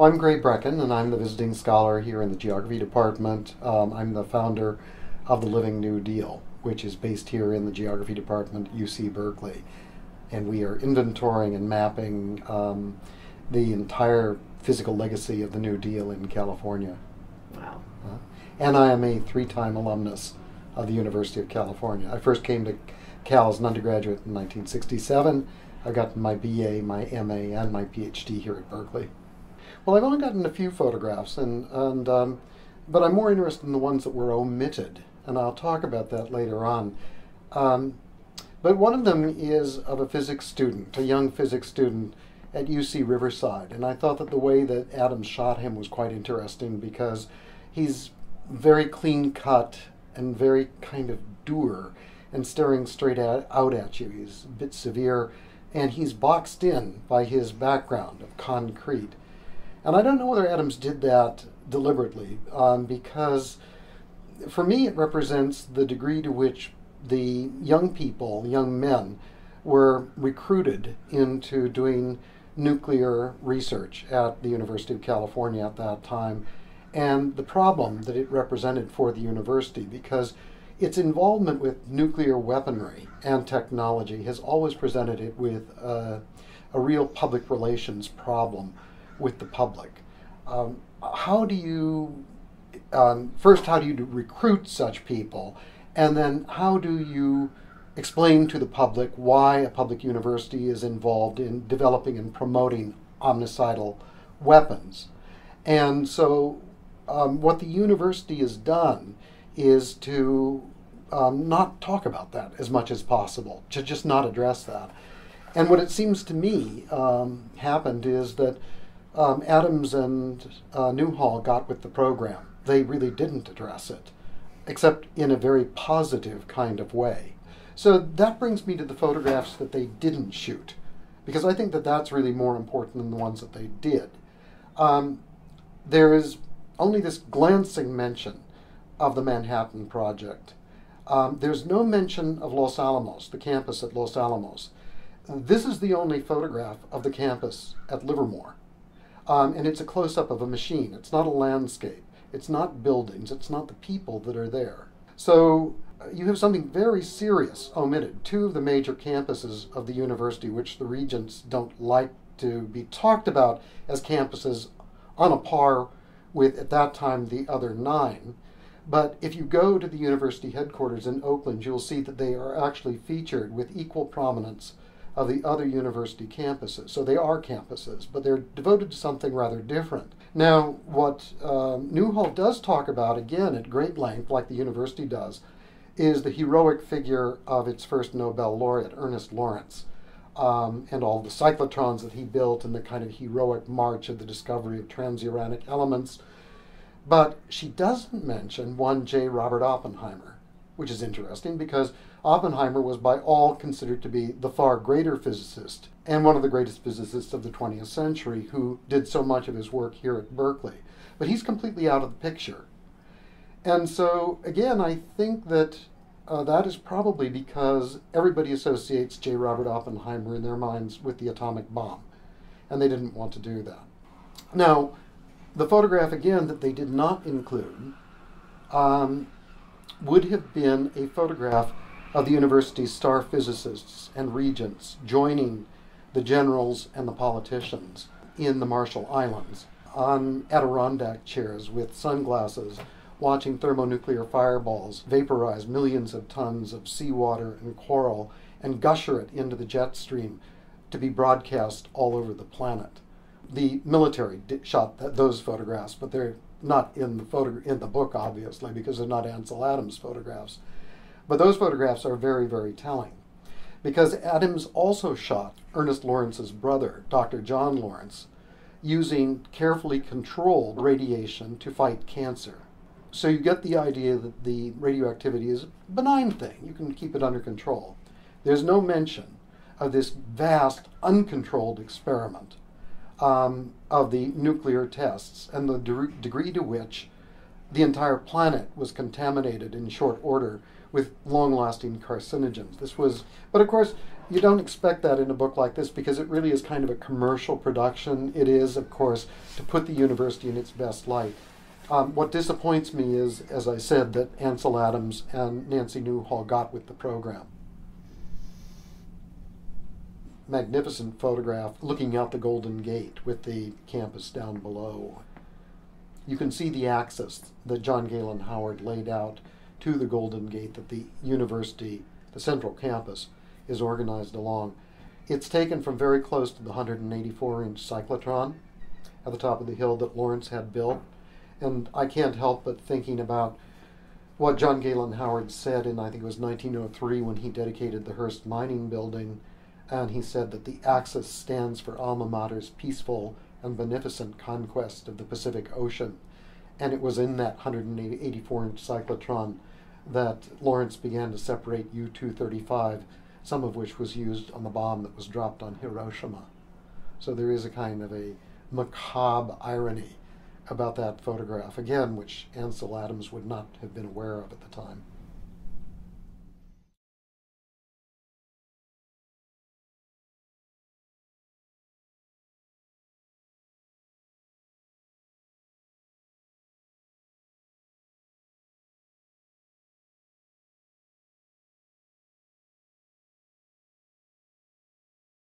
I'm Gray Brechin, and I'm the visiting scholar here in the Geography Department. Um, I'm the founder of the Living New Deal, which is based here in the Geography Department, UC Berkeley. And we are inventorying and mapping um, the entire physical legacy of the New Deal in California. Wow. Uh, and I am a three time alumnus of the University of California. I first came to Cal as an undergraduate in 1967. I got my BA, my MA, and my PhD here at Berkeley. Well, I've only gotten a few photographs, and, and um, but I'm more interested in the ones that were omitted, and I'll talk about that later on. Um, but one of them is of a physics student, a young physics student at UC Riverside, and I thought that the way that Adams shot him was quite interesting because he's very clean cut and very kind of dour and staring straight at, out at you. He's a bit severe, and he's boxed in by his background of concrete. And I don't know whether Adams did that deliberately, um, because for me it represents the degree to which the young people, young men, were recruited into doing nuclear research at the University of California at that time, and the problem that it represented for the university, because its involvement with nuclear weaponry and technology has always presented it with a, a real public relations problem with the public. Um, how do you, um, first, how do you recruit such people? And then how do you explain to the public why a public university is involved in developing and promoting omnicidal weapons? And so, um, what the university has done is to um, not talk about that as much as possible, to just not address that. And what it seems to me um, happened is that um, Adams and uh, Newhall got with the program. They really didn't address it, except in a very positive kind of way. So that brings me to the photographs that they didn't shoot, because I think that that's really more important than the ones that they did. Um, there is only this glancing mention of the Manhattan Project. Um, there's no mention of Los Alamos, the campus at Los Alamos. This is the only photograph of the campus at Livermore. Um, and it's a close up of a machine. It's not a landscape. It's not buildings. It's not the people that are there. So uh, you have something very serious omitted. Two of the major campuses of the university, which the regents don't like to be talked about as campuses on a par with, at that time, the other nine. But if you go to the university headquarters in Oakland, you'll see that they are actually featured with equal prominence of the other university campuses. So they are campuses, but they're devoted to something rather different. Now, what um, Newhall does talk about, again at great length, like the university does, is the heroic figure of its first Nobel laureate, Ernest Lawrence, um, and all the cyclotrons that he built and the kind of heroic march of the discovery of transuranic elements. But she doesn't mention one J. Robert Oppenheimer, which is interesting because Oppenheimer was by all considered to be the far greater physicist and one of the greatest physicists of the 20th century who did so much of his work here at Berkeley. But he's completely out of the picture. And so, again, I think that uh, that is probably because everybody associates J. Robert Oppenheimer in their minds with the atomic bomb, and they didn't want to do that. Now, the photograph again that they did not include um, would have been a photograph of the university's star physicists and regents joining the generals and the politicians in the Marshall Islands on Adirondack chairs with sunglasses, watching thermonuclear fireballs vaporize millions of tons of seawater and coral and gusher it into the jet stream to be broadcast all over the planet. The military shot th- those photographs, but they're not in the photo in the book, obviously, because they're not Ansel Adams photographs. But those photographs are very, very telling because Adams also shot Ernest Lawrence's brother, Dr. John Lawrence, using carefully controlled radiation to fight cancer. So you get the idea that the radioactivity is a benign thing. You can keep it under control. There's no mention of this vast, uncontrolled experiment um, of the nuclear tests and the de- degree to which the entire planet was contaminated in short order with long-lasting carcinogens. This was, but of course, you don't expect that in a book like this because it really is kind of a commercial production. It is, of course, to put the university in its best light. Um, what disappoints me is, as I said, that Ansel Adams and Nancy Newhall got with the program. Magnificent photograph looking out the Golden Gate with the campus down below. You can see the axis that John Galen Howard laid out to the Golden Gate that the university, the central campus, is organized along. It's taken from very close to the 184 inch cyclotron at the top of the hill that Lawrence had built. And I can't help but thinking about what John Galen Howard said in, I think it was 1903, when he dedicated the Hearst Mining Building. And he said that the axis stands for Alma Mater's peaceful and beneficent conquest of the Pacific Ocean. And it was in that 184 inch cyclotron that Lawrence began to separate U 235, some of which was used on the bomb that was dropped on Hiroshima. So there is a kind of a macabre irony about that photograph, again, which Ansel Adams would not have been aware of at the time.